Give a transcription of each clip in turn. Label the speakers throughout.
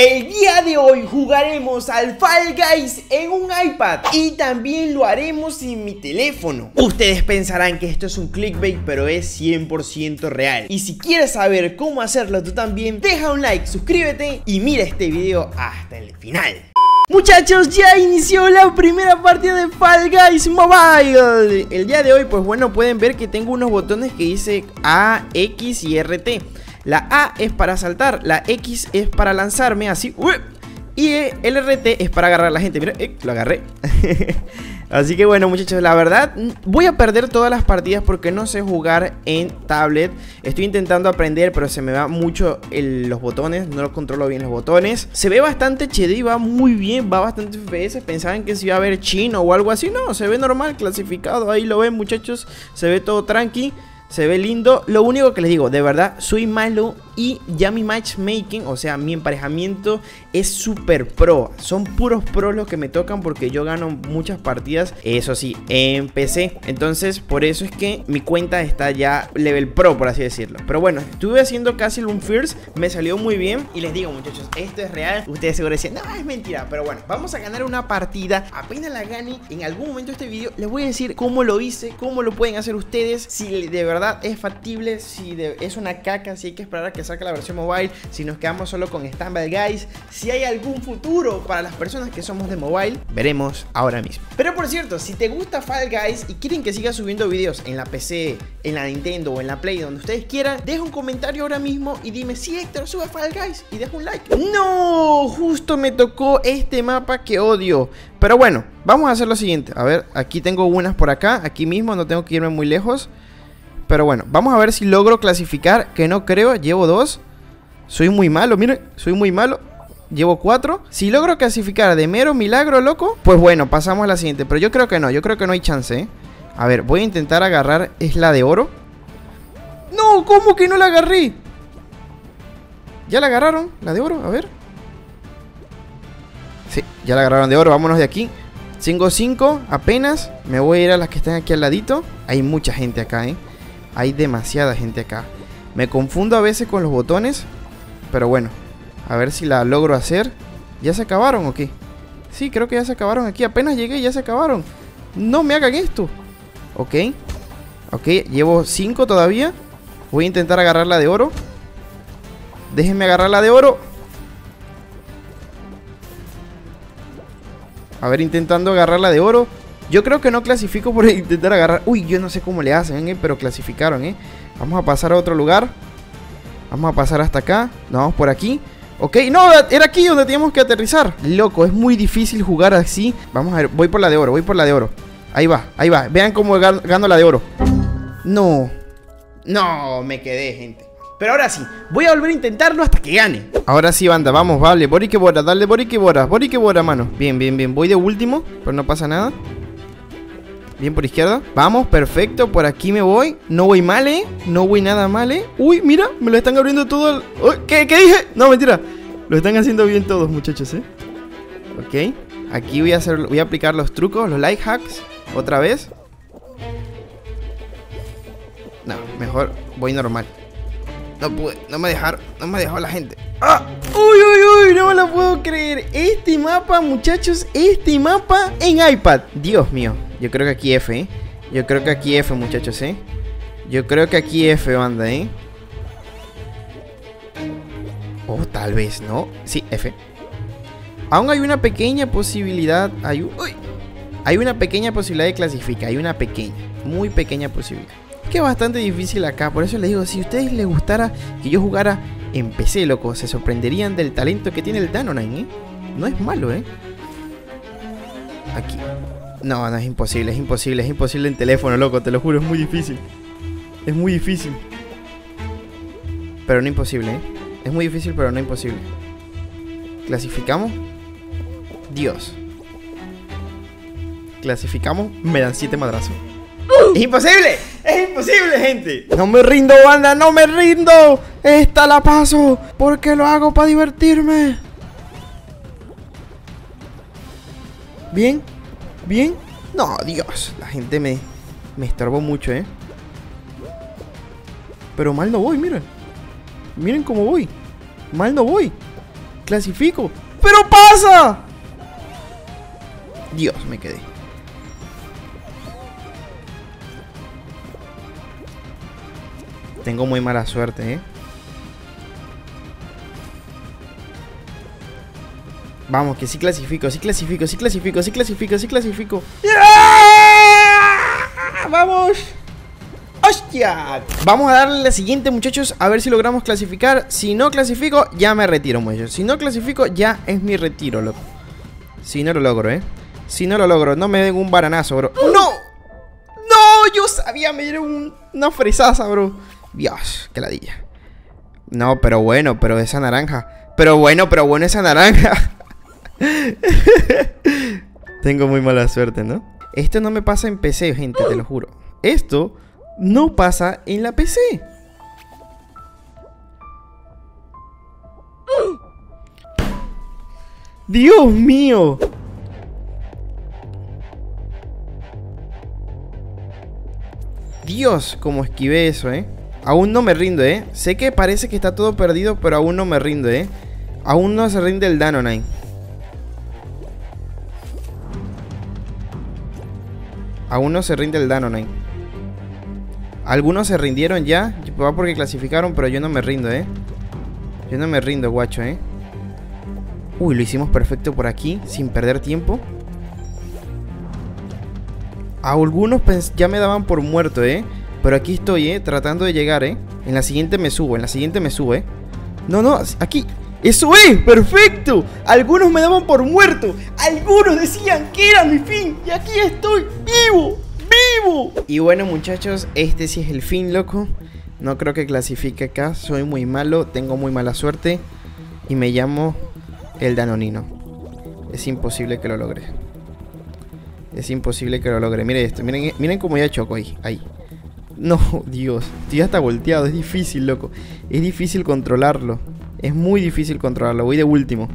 Speaker 1: El día de hoy jugaremos al Fall Guys en un iPad y también lo haremos en mi teléfono. Ustedes pensarán que esto es un clickbait, pero es 100% real. Y si quieres saber cómo hacerlo tú también, deja un like, suscríbete y mira este video hasta el final. Muchachos, ya inició la primera partida de Fall Guys Mobile El día de hoy, pues bueno, pueden ver que tengo unos botones que dice A, X y RT La A es para saltar, la X es para lanzarme así Y el RT es para agarrar a la gente. Mira, eh, lo agarré. Así que bueno muchachos, la verdad voy a perder todas las partidas porque no sé jugar en tablet. Estoy intentando aprender pero se me va mucho los botones, no los controlo bien los botones. Se ve bastante chido va muy bien, va bastante FPS Pensaban que se iba a ver chino o algo así, no, se ve normal, clasificado. Ahí lo ven muchachos, se ve todo tranqui se ve lindo. Lo único que les digo, de verdad, soy malo y ya mi matchmaking, o sea, mi emparejamiento es súper pro. Son puros pros los que me tocan porque yo gano muchas partidas, eso sí, en PC. Entonces, por eso es que mi cuenta está ya level pro, por así decirlo. Pero bueno, estuve haciendo casi un First, me salió muy bien. Y les digo, muchachos, esto es real. Ustedes seguro decían, no, es mentira. Pero bueno, vamos a ganar una partida. Apenas la gane, en algún momento de este video les voy a decir cómo lo hice, cómo lo pueden hacer ustedes. Si de verdad es factible, si es una caca, si hay que esperar a que saque la versión mobile, si nos quedamos solo con Standby Guys, si hay algún futuro para las personas que somos de mobile, veremos ahora mismo. Pero por cierto, si te gusta Fall Guys y quieren que siga subiendo videos en la PC, en la Nintendo o en la Play, donde ustedes quieran, deja un comentario ahora mismo y dime si Héctor sube Fall Guys y deja un like. No, justo me tocó este mapa que odio. Pero bueno, vamos a hacer lo siguiente. A ver, aquí tengo unas por acá, aquí mismo, no tengo que irme muy lejos. Pero bueno, vamos a ver si logro clasificar, que no creo, llevo dos. Soy muy malo, miren, soy muy malo. Llevo cuatro. Si logro clasificar de mero milagro, loco, pues bueno, pasamos a la siguiente. Pero yo creo que no, yo creo que no hay chance, ¿eh? A ver, voy a intentar agarrar, ¿es la de oro? No, ¿cómo que no la agarré? ¿Ya la agarraron? ¿La de oro? A ver. Sí, ya la agarraron de oro, vámonos de aquí. Tengo cinco, apenas. Me voy a ir a las que están aquí al ladito. Hay mucha gente acá, ¿eh? Hay demasiada gente acá. Me confundo a veces con los botones. Pero bueno. A ver si la logro hacer. ¿Ya se acabaron o qué? Sí, creo que ya se acabaron aquí. Apenas llegué ya se acabaron. No me hagan esto. Ok. Ok, llevo 5 todavía. Voy a intentar agarrar la de oro. Déjenme agarrar la de oro. A ver, intentando agarrar la de oro. Yo creo que no clasifico por intentar agarrar. Uy, yo no sé cómo le hacen, ¿eh? pero clasificaron, ¿eh? Vamos a pasar a otro lugar. Vamos a pasar hasta acá. Nos vamos por aquí. Ok, no, era aquí donde teníamos que aterrizar. Loco, es muy difícil jugar así. Vamos a ver, voy por la de oro, voy por la de oro. Ahí va, ahí va. Vean cómo gano la de oro. No. No, me quedé, gente. Pero ahora sí, voy a volver a intentarlo hasta que gane. Ahora sí, banda, vamos, vale. Bori que bora, dale, Bori que bora. Bori que bora, mano. Bien, bien, bien. Voy de último, pero no pasa nada. Bien por izquierda. Vamos, perfecto. Por aquí me voy. No voy mal, ¿eh? No voy nada mal, ¿eh? Uy, mira, me lo están abriendo todo. ¿Qué, ¿Qué dije? No, mentira. Lo están haciendo bien todos, muchachos, ¿eh? Ok. Aquí voy a hacer, voy a aplicar los trucos, los light hacks. Otra vez. No, mejor voy normal. No pude, no me dejaron, no me dejó la gente. ¡Ah! ¡Uy, uy, No me lo puedo creer. Este mapa, muchachos, este mapa en iPad. Dios mío. Yo creo que aquí F, ¿eh? Yo creo que aquí F, muchachos, ¿eh? Yo creo que aquí F, banda, ¿eh? O tal vez, ¿no? Sí, F. Aún hay una pequeña posibilidad. Hay, uy, hay una pequeña posibilidad de clasificar. Hay una pequeña, muy pequeña posibilidad. Que es bastante difícil acá. Por eso les digo, si a ustedes les gustara que yo jugara en PC, loco, se sorprenderían del talento que tiene el Danonine, ¿eh? No es malo, ¿eh? Aquí. No, no es imposible, es imposible, es imposible en teléfono, loco, te lo juro, es muy difícil. Es muy difícil. Pero no imposible, ¿eh? Es muy difícil, pero no imposible. ¿Clasificamos? Dios. ¿Clasificamos? Me dan siete madrazos. ¡Es imposible! ¡Es imposible, gente! ¡No me rindo, banda! ¡No me rindo! ¡Esta la paso! Porque lo hago para divertirme. Bien, ¿Bien? No, Dios. La gente me, me estorbó mucho, ¿eh? Pero mal no voy, miren. Miren cómo voy. Mal no voy. clasifico. ¡Pero pasa! Dios, me quedé. Tengo muy mala suerte, ¿eh? Vamos, que sí clasifico, sí clasifico, sí clasifico, sí clasifico, sí clasifico. ¡Vamos! ¡Hostia! Vamos a darle la siguiente, muchachos, a ver si logramos clasificar. Si no clasifico, ya me retiro, muchachos. Si no clasifico, ya es mi retiro, loco. Si no lo logro, ¿eh? Si no lo logro, no me den un baranazo, bro. ¡No! ¡No! Yo sabía, me dieron una fresaza, bro. Dios, qué ladilla. No, pero bueno, pero esa naranja. Pero bueno, pero bueno esa naranja. Tengo muy mala suerte, ¿no? Esto no me pasa en PC, gente, te lo juro. Esto no pasa en la PC. Dios mío. Dios, cómo esquivé eso, ¿eh? Aún no me rindo, ¿eh? Sé que parece que está todo perdido, pero aún no me rindo, ¿eh? Aún no se rinde el Danonine. Aún no se rinde el Danonine. Algunos se rindieron ya, va porque clasificaron, pero yo no me rindo, ¿eh? Yo no me rindo, guacho, ¿eh? Uy, lo hicimos perfecto por aquí, sin perder tiempo. A algunos ya me daban por muerto, ¿eh? Pero aquí estoy, ¿eh? Tratando de llegar, ¿eh? En la siguiente me subo, en la siguiente me subo, ¿eh? No, no, aquí. ¡Eso es! ¡Perfecto! Algunos me daban por muerto. Algunos decían que era mi fin. Y aquí estoy, vivo. ¡Vivo! Y bueno, muchachos, este sí es el fin, loco. No creo que clasifique acá. Soy muy malo, tengo muy mala suerte. Y me llamo el Danonino. Es imposible que lo logre. Es imposible que lo logre. Miren esto, miren, miren cómo ya choco ahí. Ahí. No, Dios. Estoy hasta volteado. Es difícil, loco. Es difícil controlarlo. Es muy difícil controlarlo. Voy de último.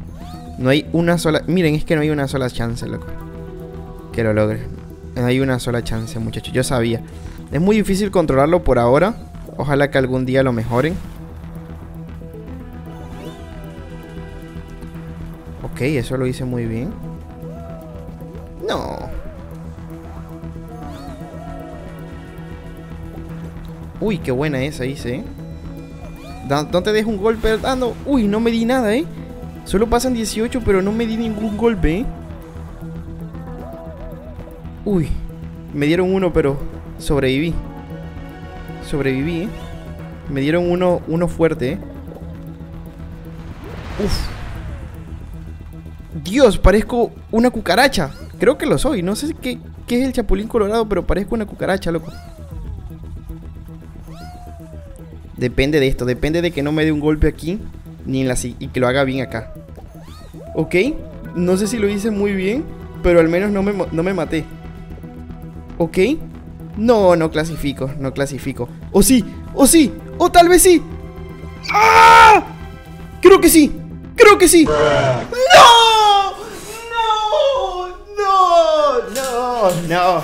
Speaker 1: No hay una sola... Miren, es que no hay una sola chance, loco. Que lo logre. No hay una sola chance, muchachos. Yo sabía. Es muy difícil controlarlo por ahora. Ojalá que algún día lo mejoren. Ok, eso lo hice muy bien. No. Uy, qué buena esa hice, ¿eh? No te dejo un golpe dando. Uy, no me di nada, ¿eh? Solo pasan 18, pero no me di ningún golpe, ¿eh? Uy, me dieron uno, pero sobreviví. Sobreviví, ¿eh? Me dieron uno, uno fuerte, ¿eh? Uf. Dios, parezco una cucaracha. Creo que lo soy. No sé qué, qué es el chapulín colorado, pero parezco una cucaracha, loco. Depende de esto, depende de que no me dé un golpe aquí ni en la y que lo haga bien acá. ¿Ok? No sé si lo hice muy bien, pero al menos no me, no me maté. ¿Ok? No, no clasifico, no clasifico. ¡O sí! ¡O sí! ¡O tal vez sí! ¡Ah! Creo que sí, creo que sí. no,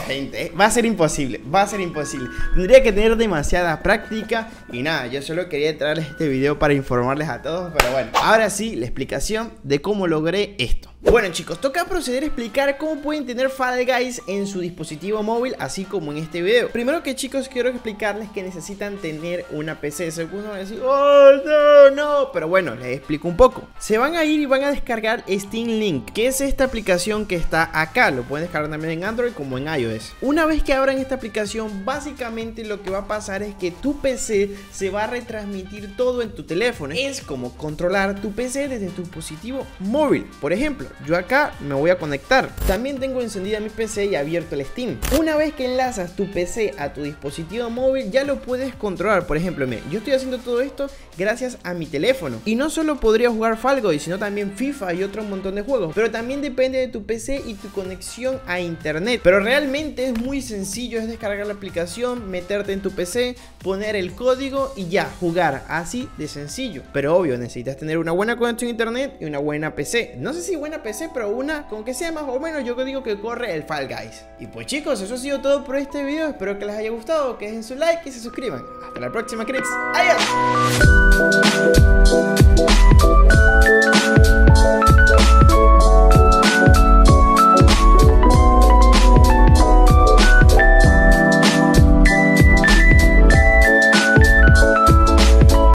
Speaker 1: gente, va a ser imposible, va a ser imposible. Tendría que tener demasiada práctica y nada, yo solo quería traerles este video para informarles a todos, pero bueno, ahora sí, la explicación de cómo logré esto. Bueno chicos, toca proceder a explicar cómo pueden tener Fall Guys en su dispositivo móvil, así como en este video. Primero que chicos, quiero explicarles que necesitan tener una PC. Según van a decir, oh no, no, pero bueno, les explico un poco. Se van a ir y van a descargar Steam Link, que es esta aplicación que está acá. Lo pueden descargar también en Android como en iOS. Una vez que abran esta aplicación, básicamente lo que va a pasar es que tu PC se va a retransmitir todo en tu teléfono. Es como controlar tu PC desde tu dispositivo móvil. Por ejemplo, yo acá me voy a conectar. También tengo encendida mi PC y abierto el Steam. Una vez que enlazas tu PC a tu dispositivo móvil, ya lo puedes controlar. Por ejemplo, yo estoy haciendo todo esto gracias a mi teléfono. Y no solo podría jugar Fall Guys, sino también FIFA y otro montón de juegos. Pero también depende de tu PC y tu conexión a internet. Pero realmente es muy sencillo, es descargar la aplicación, meterte en tu PC, poner el código y ya, jugar. Así de sencillo. Pero obvio, necesitas tener una buena conexión a internet y una buena PC. No sé si buena PC, pero una con que sea más o menos, yo digo que corre el Fall Guys. Y pues chicos, eso ha sido todo por este video. Espero que les haya gustado, que dejen su like y se suscriban. Hasta la próxima, Crix. Adiós.